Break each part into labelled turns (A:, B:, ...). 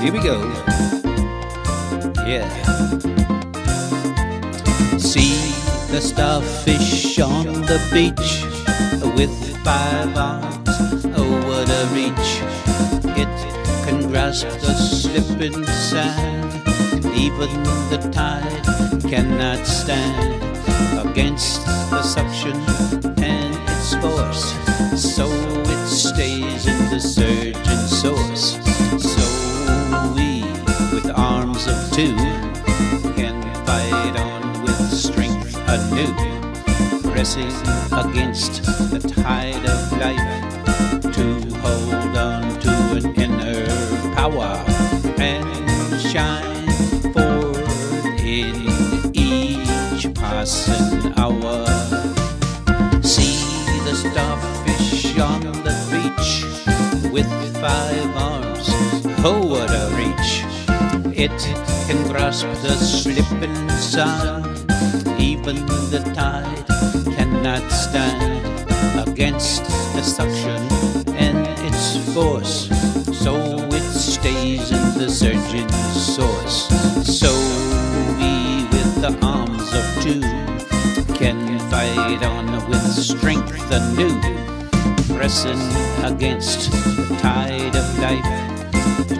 A: Here we go. Yeah. See the starfish on the beach with five arms. Oh, what a reach! It can grasp the slipping sand. Even the tide cannot stand against the suction and its force. Two, can fight on with strength anew, pressing against the tide of life to hold on to an inner power and shine forth in each passing hour. See the starfish on the beach with five arms. Oh, what a reach! It can grasp the slipping sand. Even the tide cannot stand against the suction and its force. So it stays in the surging source. So we, with the arms of two, can fight on with strength anew, pressing against the tide of life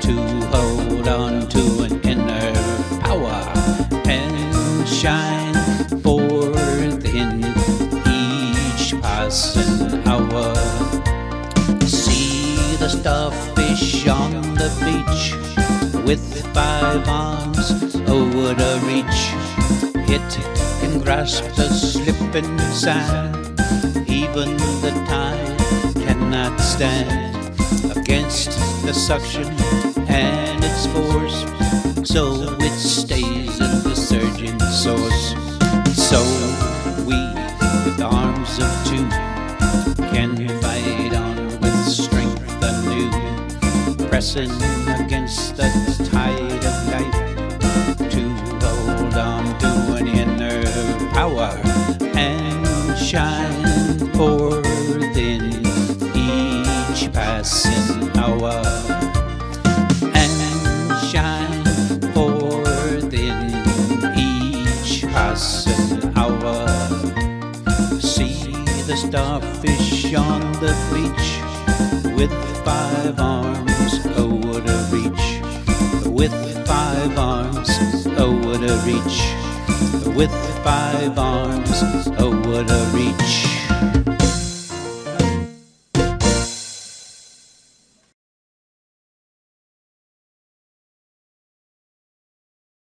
A: to hold on to starfish on the beach with five arms. What a reach! It can grasp the slipping sand. Even the tide cannot stand against the suction and its force. So it stays in the surging source. So pressing against the tide of life to hold on to an inner power and shine forth in each passing hour. And shine forth in each passing hour. See the starfish on the beach with five arms. With five arms. Oh, what a reach! With five arms. Oh, what a reach!